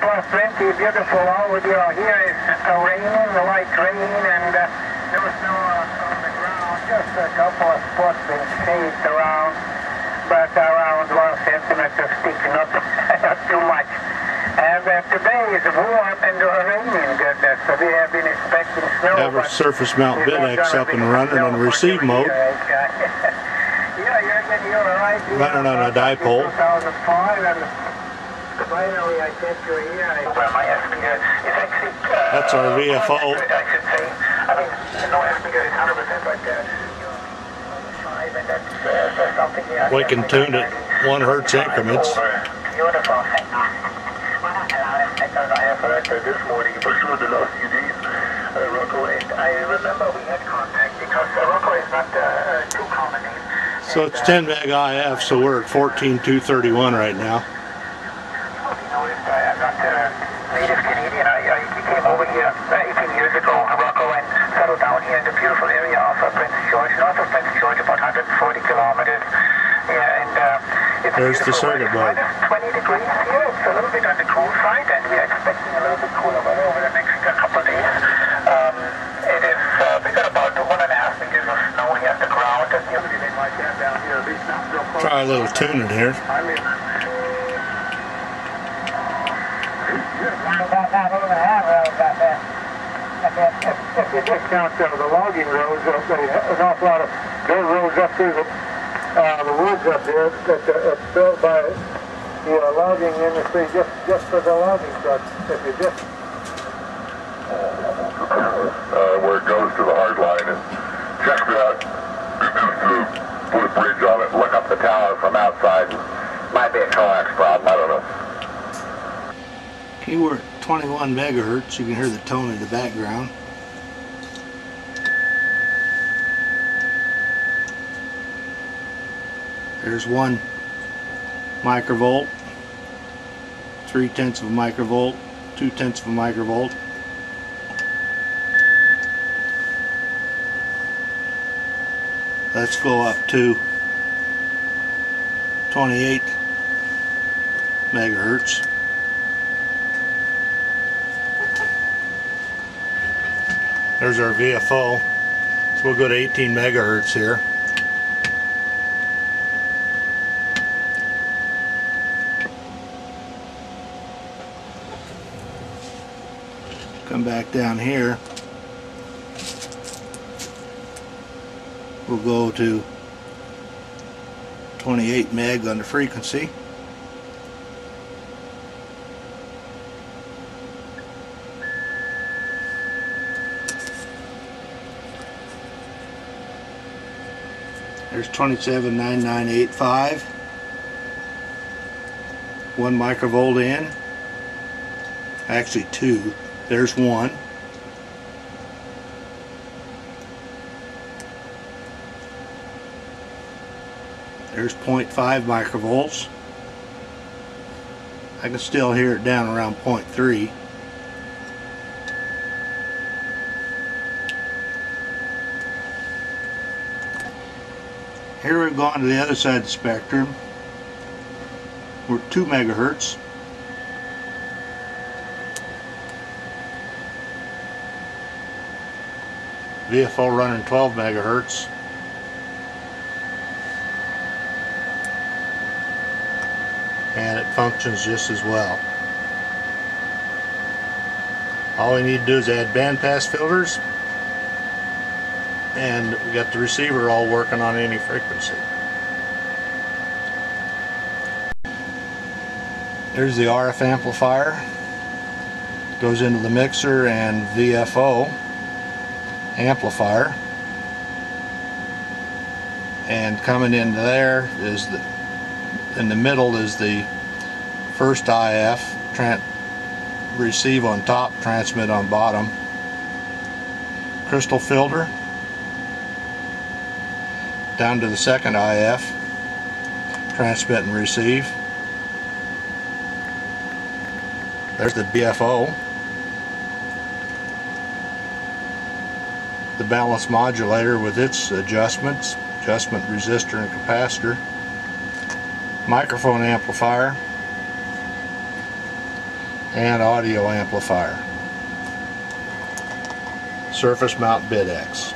plus 20, beautiful. All we do here is uh, raining, the light rain, and uh, no snow on the ground. Just a couple of spots in shade around, but around one centimeter thick, not, not too much. And uh, today is warm and raining goodness. So we have been expecting snow. Have our surface mount it's not BitX gonna up and running on receive mode. yeah, you're idea. Running on a dipole. 2005 and finally I get you here. I well, my estimator is actually... Uh, That's our VFO. accurate, I should say. I mean, no estimator is 100% like that. Five, and that's, uh, that's something that We can tune it one hertz increments. Beautiful. Well, not a lot of echoes I have heard this morning, for sure the last few days. Uh, Rocco, and I remember we had contact because uh, Rocco is not uh, uh, too common. So it's 10 meg IF, so we're at 14231 right now. You noticed I, I'm uh, native Canadian. I, I came over here uh, 18 years ago to Rocco and settled down here in the beautiful area of uh, Prince George, north of Prince George, about 140 kilometers. Yeah, and uh, it's There's the circuit board. Minus 20 degrees here. It's a little bit on the cool side, and we're expecting a little bit cooler weather over the next uh, couple of days. Um, it is, uh, we got about one and a half inches of snow here at the ground. Try a little that down here, least not here. You discount uh, the logging roads, uh, an awful lot of dirt roads up through the, uh, woods up there that uh, built by the uh, logging industry just, just for the logging trucks. If you just where it goes to the hard line and check that to put a bridge on it, look up the tower from outside. Might be a coax problem. We're at 21 megahertz. You can hear the tone in the background. There's one microvolt, three tenths of a microvolt, two tenths of a microvolt. Let's go up to 28 megahertz. There's our VFO. So we'll go to 18 megahertz here. Come back down here. We'll go to 28 meg on the frequency. There's 279985. One microvolt in. Actually two. There's one. There's 0.5 microvolts. I can still hear it down around 0.3. Here we've gone to the other side of the spectrum. We're 2 megahertz. VFO running 12 megahertz. And it functions just as well. All we need to do is add bandpass filters and we got the receiver all working on any frequency. There's the RF amplifier. Goes into the mixer and VFO amplifier. And coming into there is the in the middle is the first IF receive on top, transmit on bottom. Crystal filter down to the second IF, transmit and receive. There's the BFO. The balance modulator with its adjustments, adjustment resistor and capacitor. Microphone amplifier. and audio amplifier. Surface mount BitX.